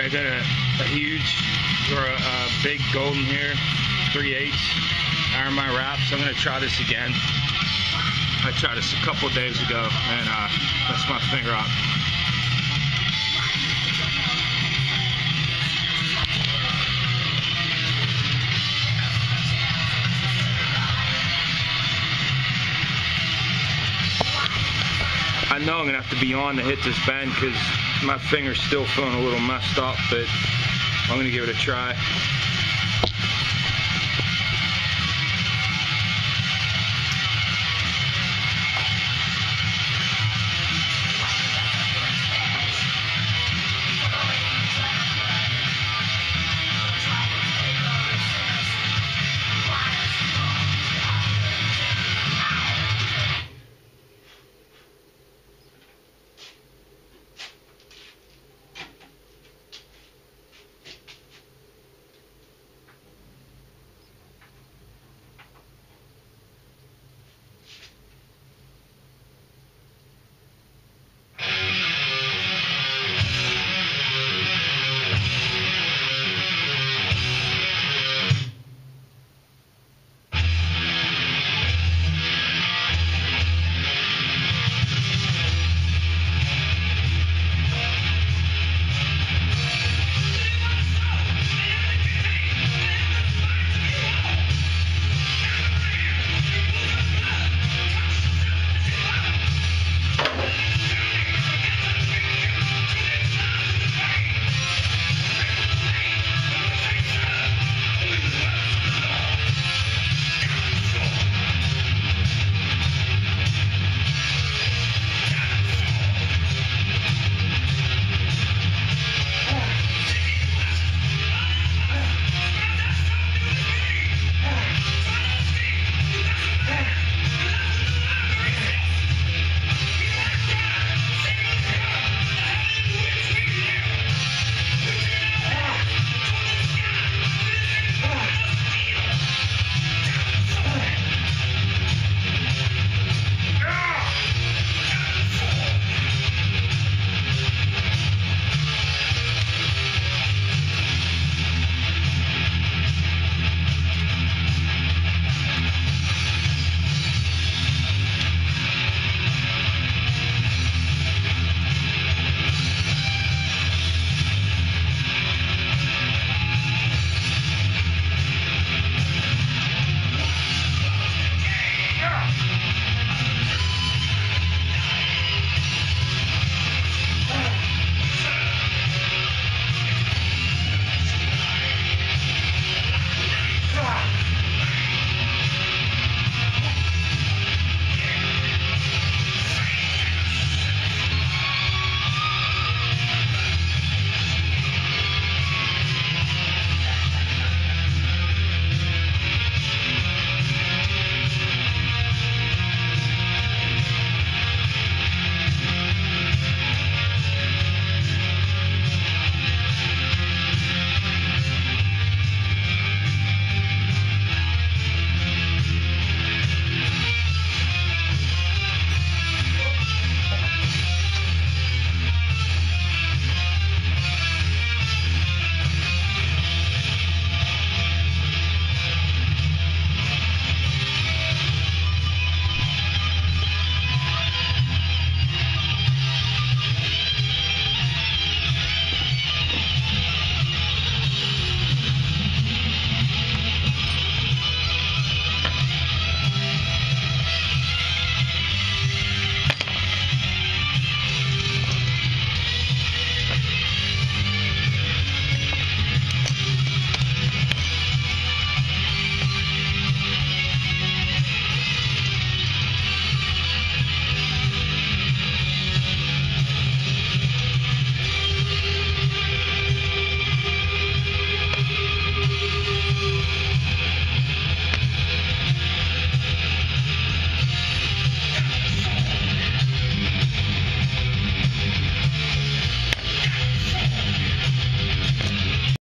I got a, a huge or a, a big golden here, 3 8 iron my wraps. I'm gonna try this again. I tried this a couple days ago and uh, messed my finger up. I know I'm gonna have to be on to hit this bend because my finger's still feeling a little messed up, but I'm gonna give it a try.